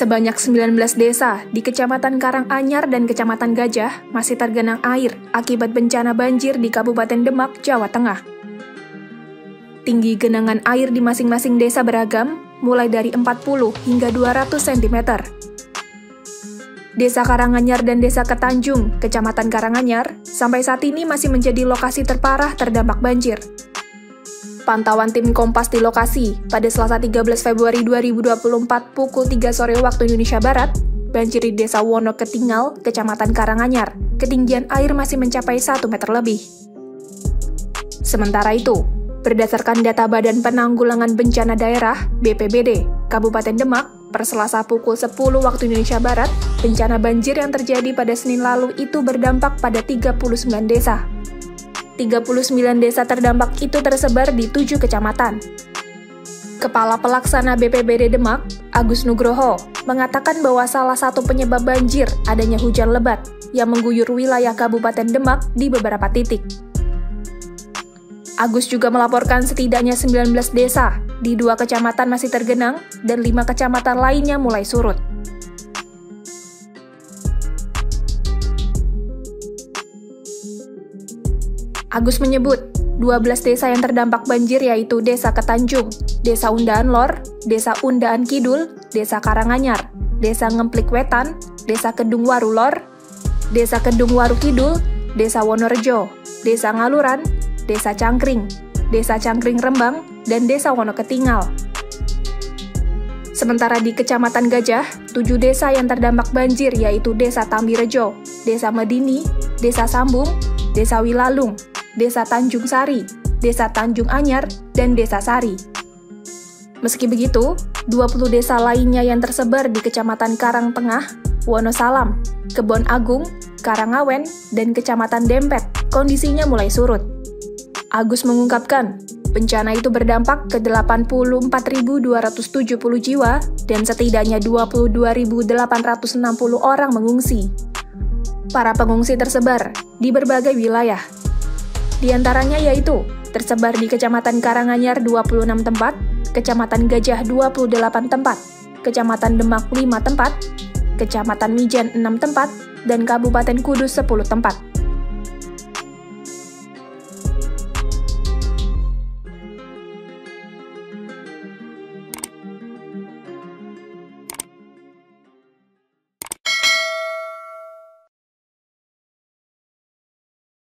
Sebanyak 19 desa di Kecamatan Karanganyar dan Kecamatan Gajah masih tergenang air akibat bencana banjir di Kabupaten Demak, Jawa Tengah. Tinggi genangan air di masing-masing desa beragam, mulai dari 40 hingga 200 cm. Desa Karanganyar dan Desa Ketanjung, Kecamatan Karanganyar, sampai saat ini masih menjadi lokasi terparah terdampak banjir. Pantauan tim Kompas di lokasi pada Selasa 13 Februari 2024 pukul 3 sore waktu Indonesia Barat, banjir di Desa Wono Ketingal, Kecamatan Karanganyar, ketinggian air masih mencapai 1 meter lebih. Sementara itu, berdasarkan data Badan Penanggulangan Bencana Daerah (BPBD) Kabupaten Demak, per Selasa pukul 10 waktu Indonesia Barat, bencana banjir yang terjadi pada Senin lalu itu berdampak pada 39 desa. 39 desa terdampak itu tersebar di tujuh kecamatan. Kepala Pelaksana BPBD Demak, Agus Nugroho, mengatakan bahwa salah satu penyebab banjir adanya hujan lebat yang mengguyur wilayah Kabupaten Demak di beberapa titik. Agus juga melaporkan setidaknya 19 desa di dua kecamatan masih tergenang dan lima kecamatan lainnya mulai surut. Agus menyebut, 12 desa yang terdampak banjir yaitu Desa Ketanjung, Desa Undaan Lor, Desa Undaan Kidul, Desa Karanganyar, Desa Ngemplik Wetan, Desa Kedung Waru Lor, Desa Kedung Waru Kidul, Desa Wonorejo, Desa Ngaluran, Desa Cangkring, Desa Cangkring Rembang, dan Desa Wonoketingal. Sementara di Kecamatan Gajah, tujuh desa yang terdampak banjir yaitu Desa Tambirejo, Desa Medini, Desa Sambung, Desa Wilalung, Desa Tanjung Sari, Desa Tanjung Anyar, dan Desa Sari. Meski begitu, 20 desa lainnya yang tersebar di Kecamatan Karang Tengah, Wonosalam, Kebon Agung, Karangawen, dan Kecamatan Dempet, kondisinya mulai surut. Agus mengungkapkan, bencana itu berdampak ke 84.270 jiwa dan setidaknya 22.860 orang mengungsi. Para pengungsi tersebar di berbagai wilayah, di antaranya yaitu tersebar di Kecamatan Karanganyar 26 tempat, Kecamatan Gajah 28 tempat, Kecamatan Demak 5 tempat, Kecamatan Mijan 6 tempat, dan Kabupaten Kudus 10 tempat.